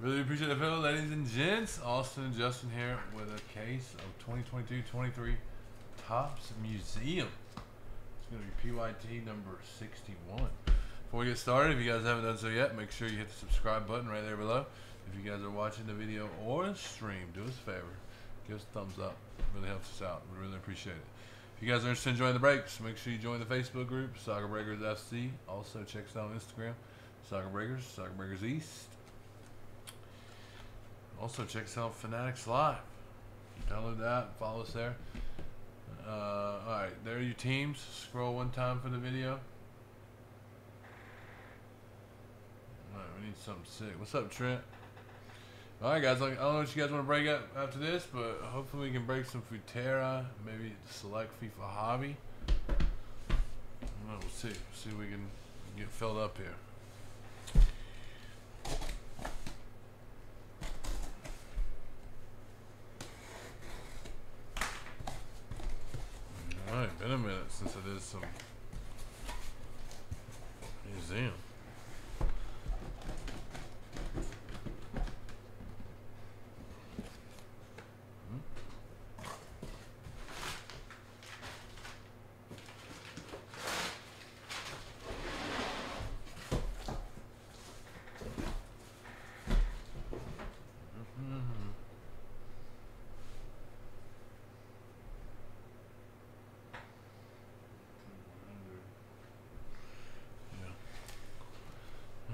Really appreciate the fellow, ladies and gents. Austin and Justin here with a case of 2022-23 Topps Museum. It's going to be PYT number 61. Before we get started, if you guys haven't done so yet, make sure you hit the subscribe button right there below. If you guys are watching the video or the stream, do us a favor. Give us a thumbs up. It really helps us out. We really appreciate it. If you guys are interested in joining the breaks, make sure you join the Facebook group, Soccer Breakers FC. Also, check us out on Instagram, Soccer Breakers, Soccer Breakers East. Also, check us out Fanatics Live. Download that, follow us there. Uh, Alright, there are your teams. Scroll one time for the video. Alright, we need something sick. What's up, Trent? Alright, guys, I don't know what you guys want to break up after this, but hopefully we can break some Futera, maybe select FIFA Hobby. Well, we'll see. See if we can get filled up here. Alright, been a minute since it is some museum.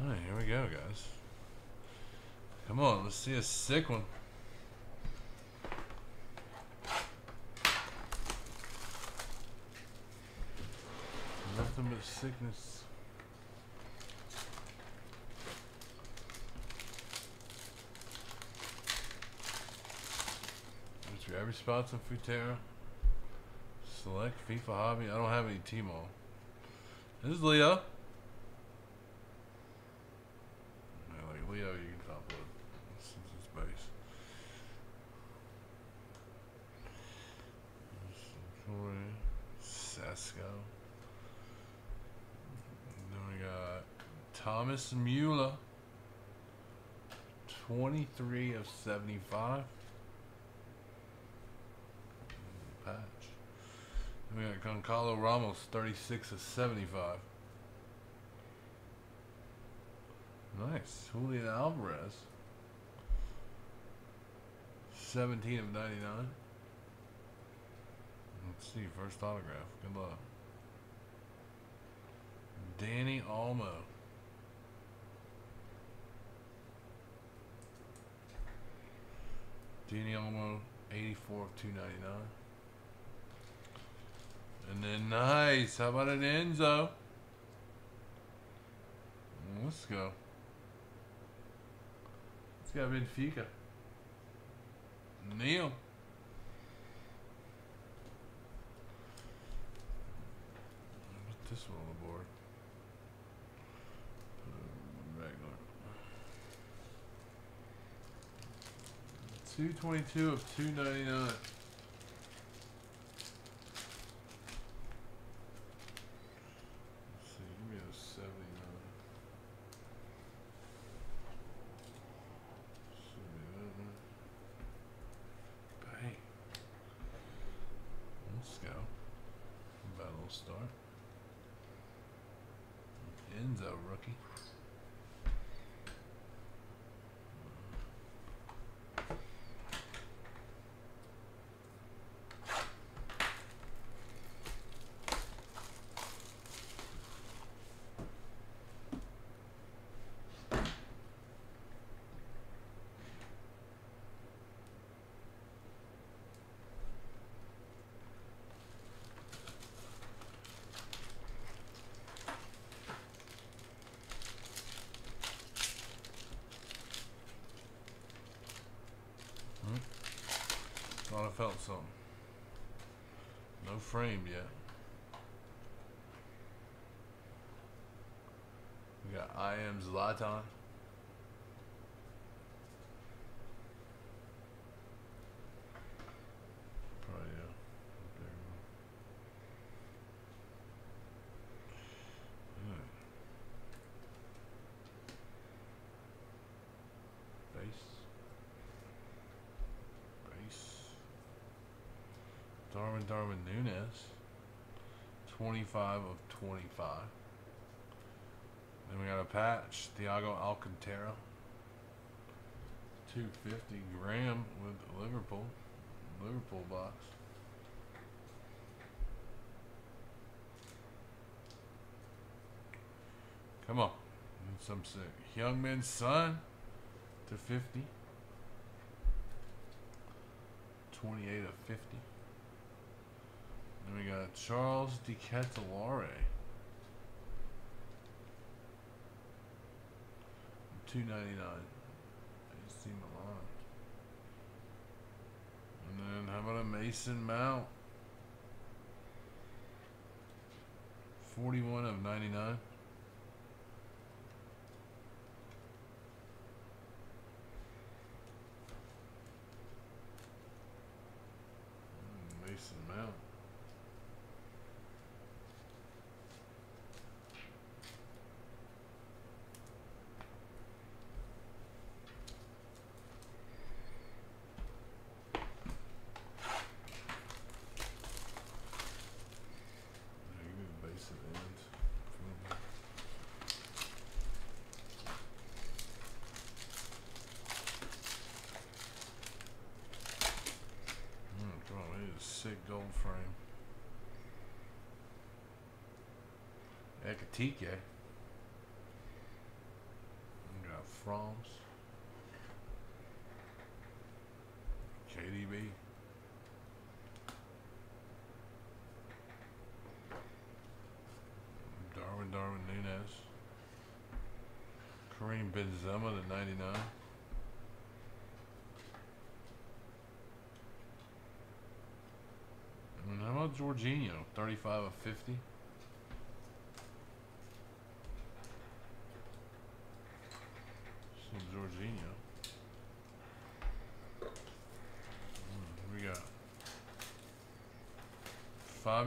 Alright, here we go, guys. Come on, let's see a sick one. Nothing but sickness. Grab your spots on Futera. Select FIFA Hobby. I don't have any Timo. This is Leo. Yeah, like Leo, you can top load. This is his base. Corey, Sesko. And then we got Thomas Mueller. 23 of 75. Patch. Then we got Goncalo Ramos, 36 of 75. Nice. Julian Alvarez. 17 of 99. Let's see. First autograph. Good luck. Dani Olmo. Dani Olmo, 84 of 299. And then nice. How about an Enzo? Mm, let's go. Let's go Benfica. Neil. This one on the board. Put it on regular. 222 of 299. Let's see, give me a 79. Bang. Let's go. Battle start. Enzo rookie. Thought I felt something. No frame yet. We got I am Zlatan. Probably, yeah. Big one. Darwin Darwin Nunez. 25 of 25. Then we got a patch. Thiago Alcantara. 250 Graham with Liverpool. Liverpool box. Come on. Some sick. Youngman's son to 50. 28 of 50. Then we got Charles De Ketelaere. 299. AC Milan. And then how about a Mason Mount? 41 of 99. Mm, Mason Mount. Yeah, you need a base at the end. if you want. Mm, come on, it is sick gold frame. Ekitike. We got Froms. KDB. Darwin Darwin Nunez. Karim Benzema to 99. And how about Jorginho? 35 of 50. Some Jorginho. Mm, we got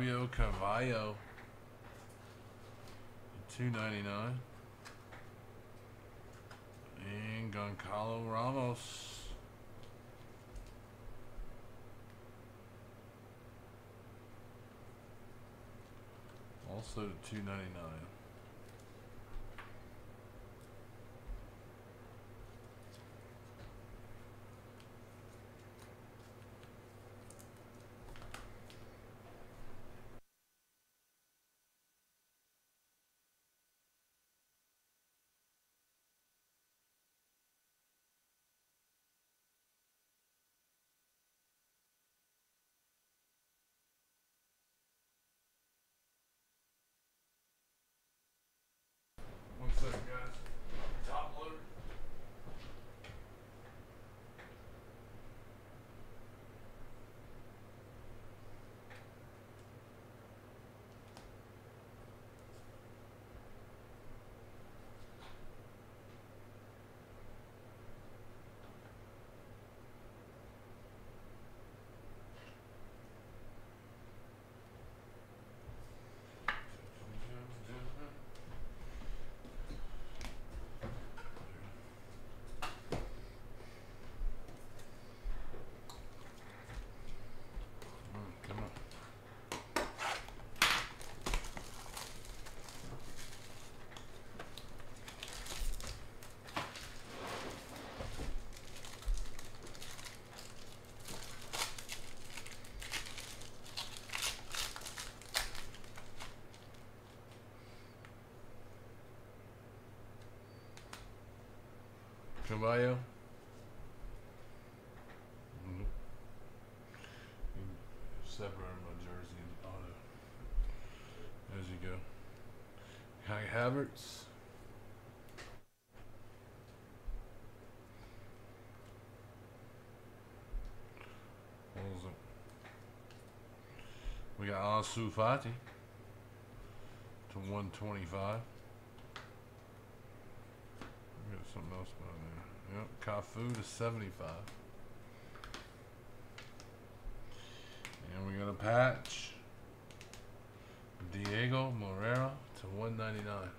Fabio Carvalho. 299 and Goncalo Ramos. Also to 299 One second, guys. Top loader. Mm, Come on. Caballo. Separate my jersey and auto. As you go. Kai Havertz. We got Ansu Fati to 125. We got something else down there. Yep, Cafu to 75. And we got a patch. Diego Moreira to 199.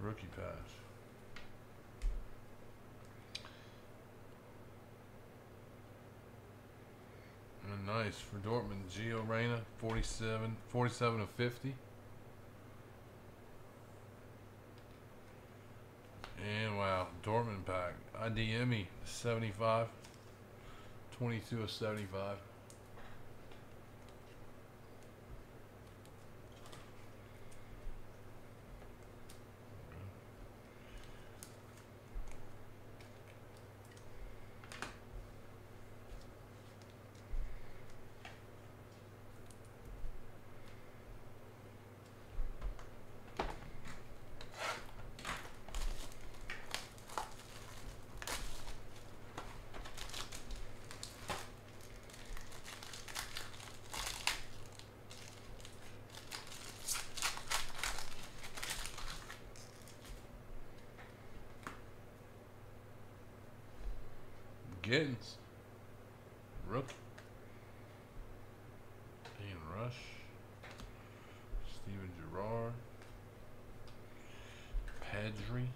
Rookie patch. And nice for Dortmund. Gio Reyna, 47, 47 of 50. And wow, Dortmund pack. IDME, 75. 22 of 75. Giddens. Rookie. Ian Rush. Steven Gerrard. Pedri.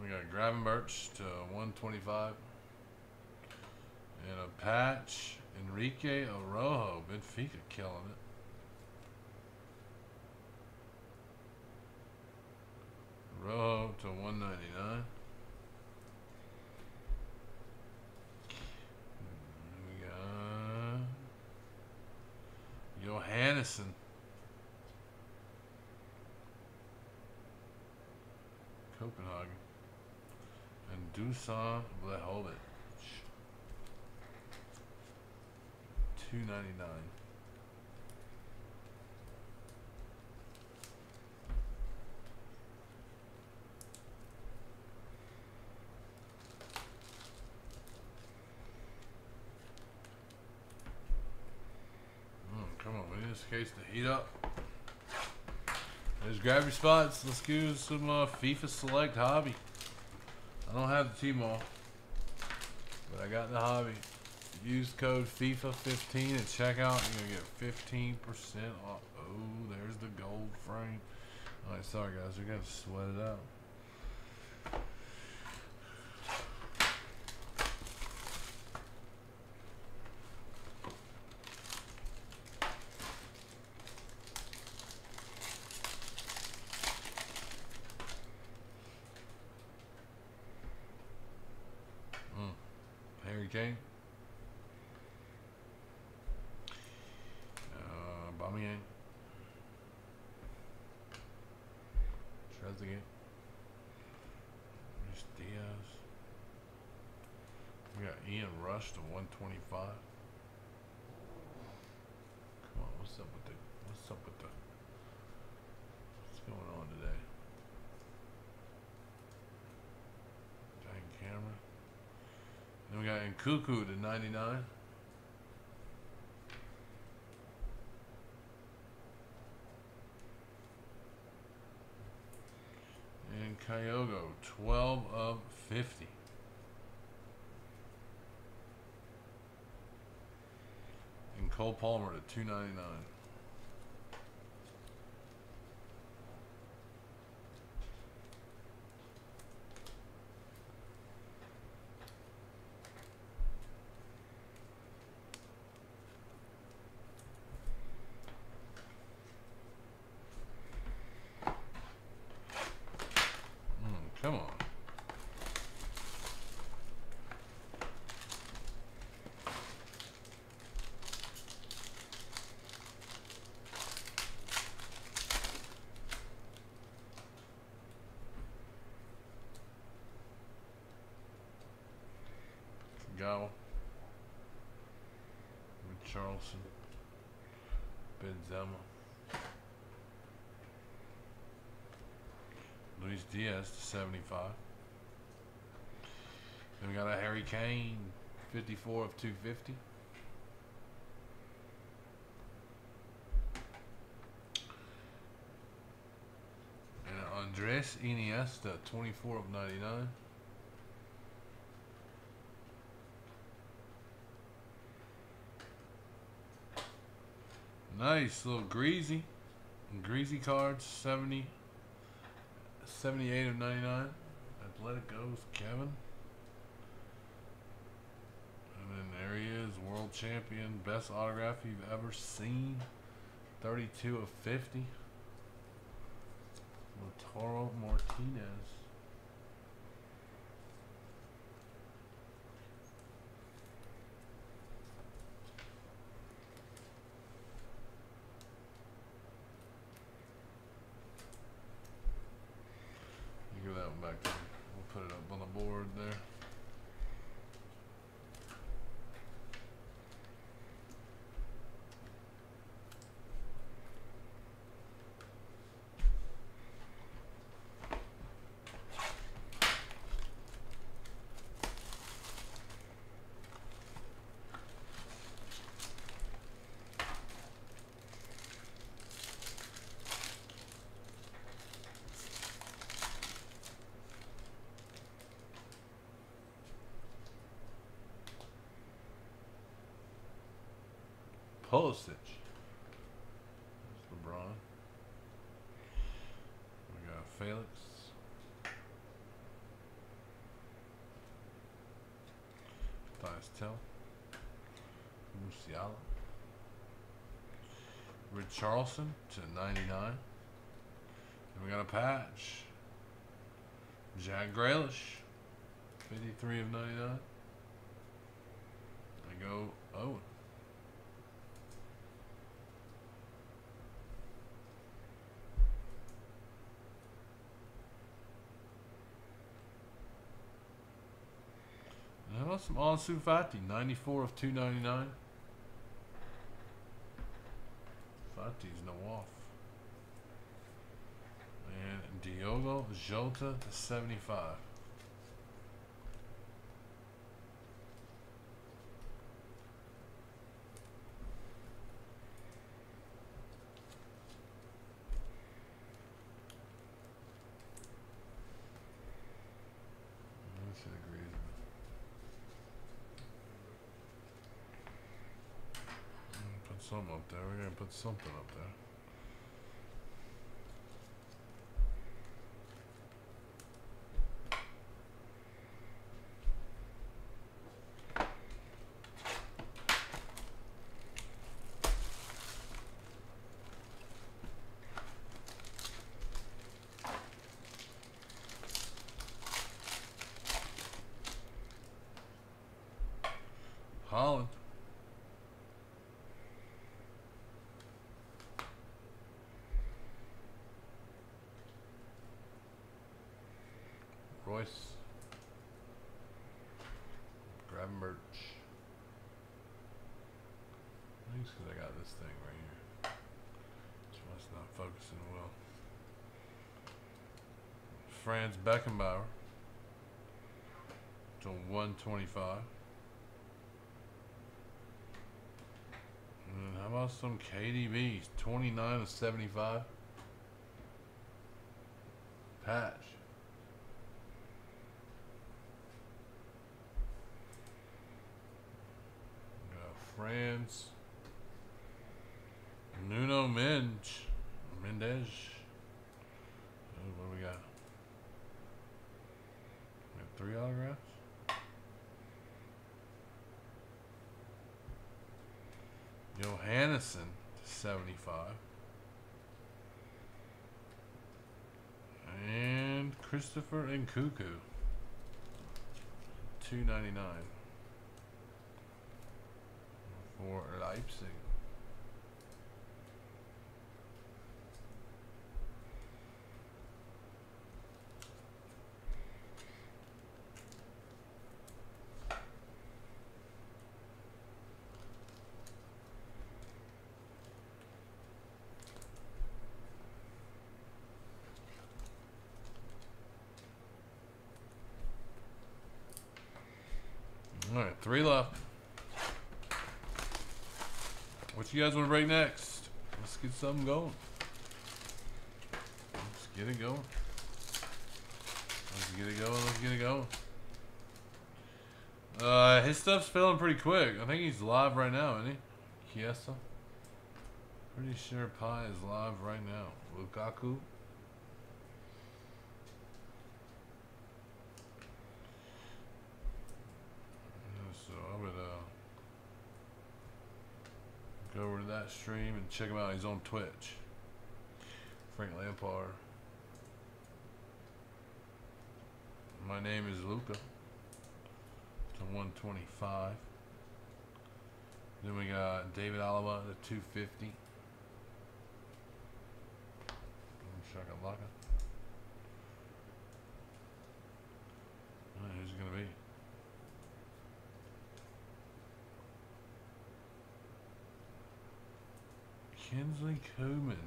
We got Gravenberch to 125. And a patch. Henrique Araujo. Benfica killing it. missing. Copenhagen. And Dusan Vlahovic. 299 this case to heat up. Let's grab your spots. Let's do some uh, FIFA Select Hobby. I don't have the T-Mall, but I got the hobby. Use code FIFA15 at checkout. You're gonna get 15% off. Oh, there's the gold frame. All right, sorry guys, we gotta sweat it out. Mm. Kane. Uh, Bamian. Trezeguet. Luis Diaz. We got Ian Rush to 125. Come on, what's up with the what's up with the what's going on today? Dang camera. We to 99. And Kyogo, 12 of 50. And Cole Palmer to 299. Mm, come on. Go. With Charleston. Benzema. Luis Diaz to 75. Then we got a Harry Kane, 54 of 250. And an Andres Iniesta, 24 of 99. Nice little greasy. Greasy cards, 70 78 of 99. Athletic goes Kevin. And then there he is World champion. Best autograph you've ever seen. 32 of 50. Lautaro Martinez. You give that one back to me. We'll put it up on the board there. Pulisic. There's LeBron. We got Felix. Thias Tell. Musiala. Rich Charleston to 99. And we got a patch. Jack Grealish. 53 of 99. I go oh Owen. Some Ansu Fati? 94 of 299. Fati's no off. And Diogo Jota to 75. Let's see the Griezmann. Mm, Put something up there. We're gonna put something up there. Haaland. Reus. Gravenberch. I think it's because I got this thing right here. That's why it's not focusing well. Franz Beckenbauer. To 125. And how about some KDBs? 29 of 75. Patch. France. Nuno Mendes. Oh, what do we got? We have three autographs? Johannesson to 75. And Christopher Nkunku. 299 for Leipzig. Three left. What you guys want to break next? Let's get something going. Let's get it going. Let's get it going. Let's get it going. Uh, his stuff's filling pretty quick. I think he's live right now, isn't he? Chiesa. Pretty sure Pi is live right now. Lukaku. Yeah, so I would uh that stream and check him out. He's on Twitch. Frank Lampard. My name is Luca. To 125. Then we got David Alaba to 250. Shakalaka. Alright, who's it gonna be? Kingsley Coman.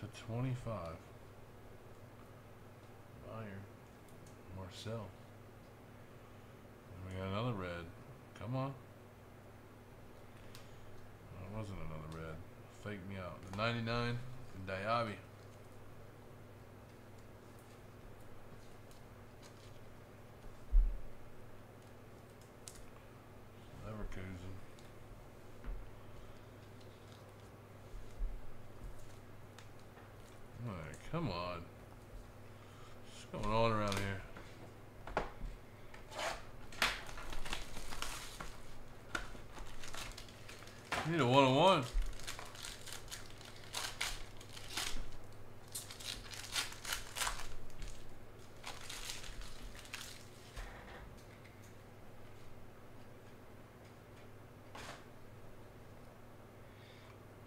To 25. Iron. Marcel. And we got another red. Come on. That wasn't another red. Fake me out. The 99. Diaby. Leverkusen. Alright, come on. What's going on around here? Need a one on one.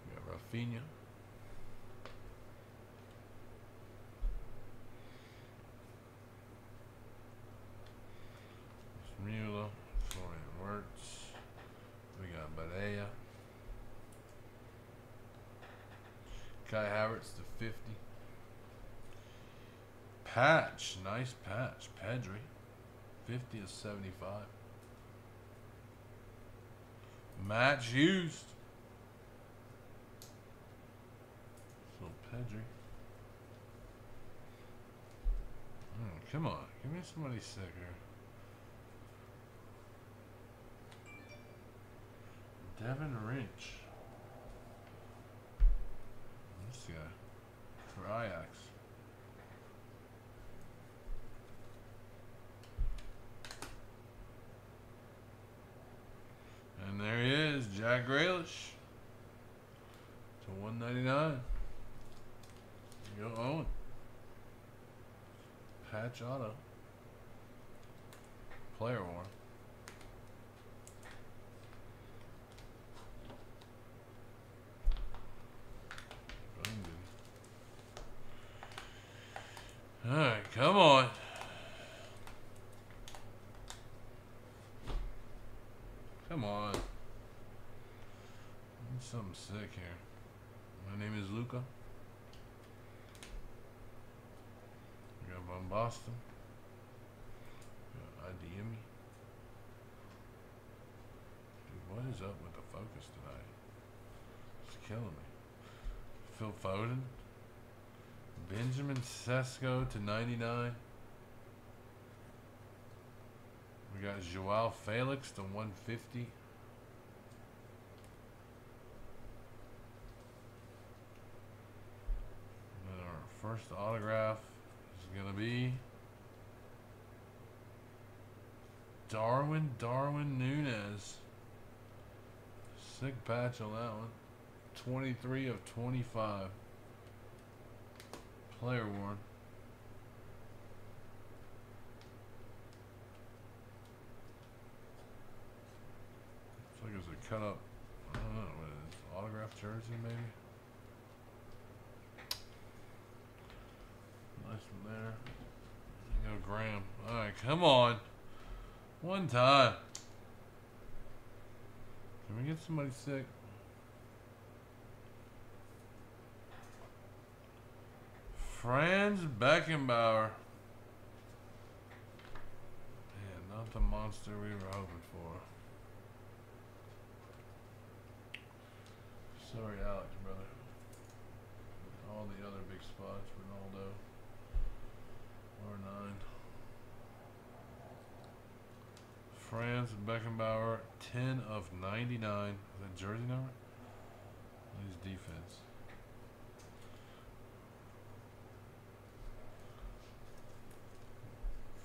We got Rafinha. Mula, Florian Wirtz. We got Badea. Havertz to 50. Patch, nice patch. Pedri, 50 to 75. Match used. So Pedri. Hmm, come on, give me somebody sick here. Devin Rich. For Ajax. And there he is, Jack Grealish. To 199. Go Owen. Patch auto. Player war. Alright, come on. Come on. Need something sick here. My name is Luca. We got Von Boston. We got IDM. Dude, what is up with the focus tonight? It's killing me. Phil Foden. Benjamin Sesko to 99. We got Joao Felix to 150. And our first autograph is going to be Darwin Darwin Nunez. Sick patch on that one. 23 of 25. Player worn. Looks like it was a cut up, I don't know jersey maybe? Nice one there. There go, Graham. Alright, come on. One time. Can we get somebody sick? Franz Beckenbauer. Man, not the monster we were hoping for. Sorry, Alex, brother. All the other big spots, Ronaldo. R9. Franz Beckenbauer, 10 of 99. Is that jersey number? His defense.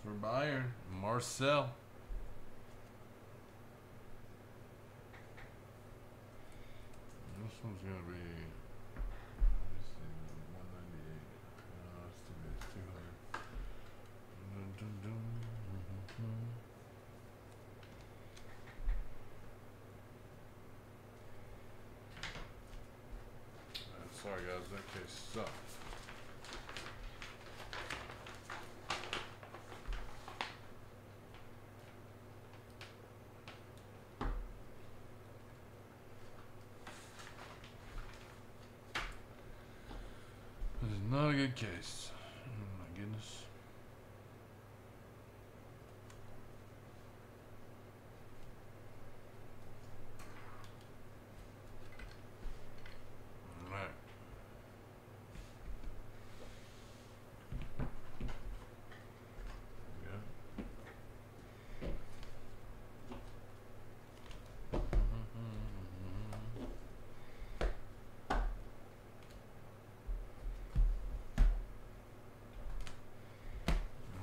For Bayern, Marcel. one's gonna be good case. Oh my goodness. Alright. Yeah.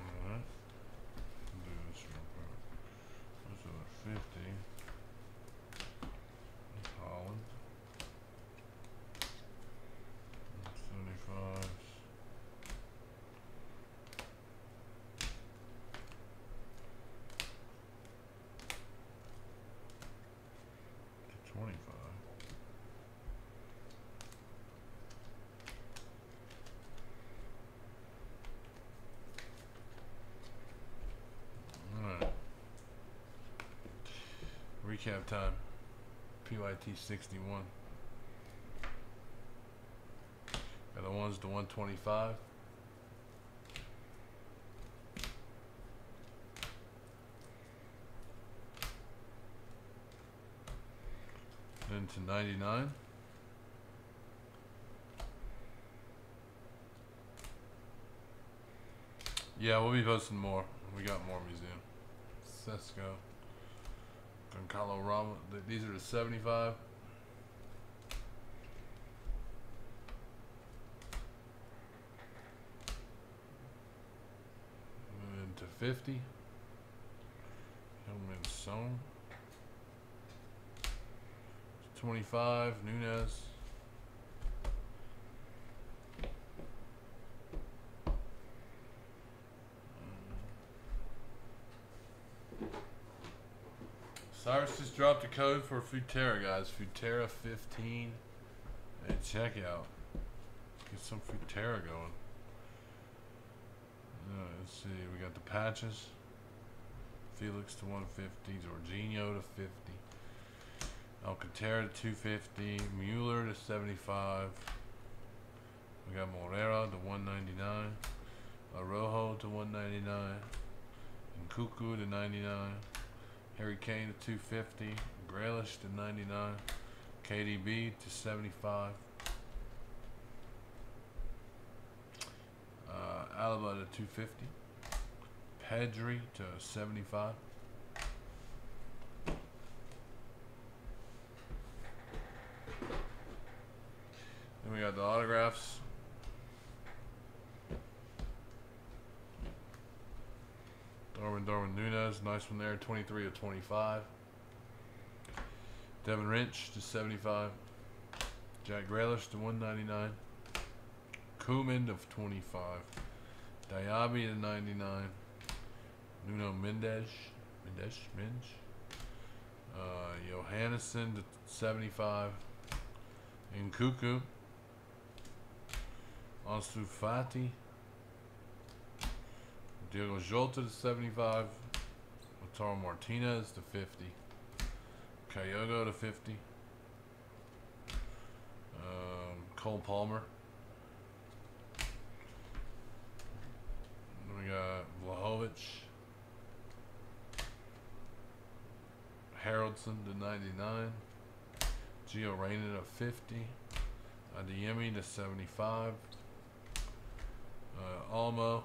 Alright. Do this real quick. That's another 50. That's Haaland. That's 75. To 25. Alright. Recap time. PYT 61. Got the ones the 125. Then to 99. Yeah, we'll be posting more. We got more museum. Sesko. Goncalo Rama. th- These are the 75. Moving to 50. Hillman Song. 25. Nunez. Just dropped a code for Futera, guys. Futera 15 at checkout. Get some Futera going. Uh, let's see, we got the patches. Felix to 150, Jorginho to 50, Alcantara to 250, Mueller to 75. We got Moreira to 199, Araujo to 199, and Nkunku to 99. Harry Kane to 250, Grealish to 99, KDB to 75, uh, Alaba to 250, Pedri to 75. Then we got the autographs. Darwin Darwin One there, 23 to 25. Devyne Rensch to 75. Jack Grealish to 199. Coman of 25. Diaby to 99. Nuno Mendes. Mendes? Mendes? Uh, Johannesson to 75. And Nkunku. Ansu Fati. Diogo Jota to 75. Lautaro Martinez to 50. Kyogo to 50. Um, Cole Palmer. Then we got Vlahovic. Haraldsson to 99. Gio Reyna to 50. Adeyemi to 75. Uh, Olmo.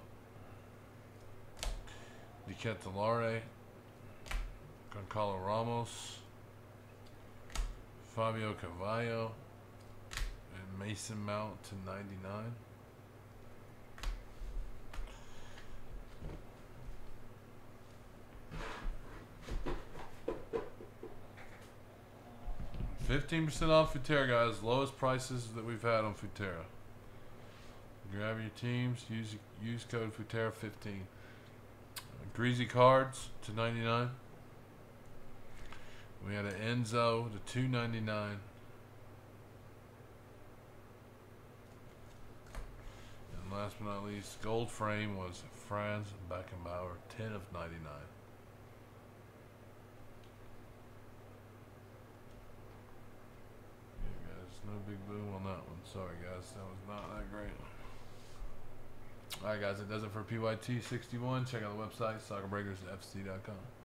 Dicatellare, Goncalo Ramos, Fabio Carvalho, and Mason Mount to 99. 15% off Futera, guys. Lowest prices that we've had on Futera. Grab your teams. Use use code Futera15. Greasy cards to 99. We had an Enzo to 299. And last but not least, gold frame was Franz Beckenbauer, 10 of 99. Yeah, guys, no big boom on that one. Sorry, guys, that was not that great. Alright, guys, that does it for PYT 61. Check out the website, soccerbreakersfc.com.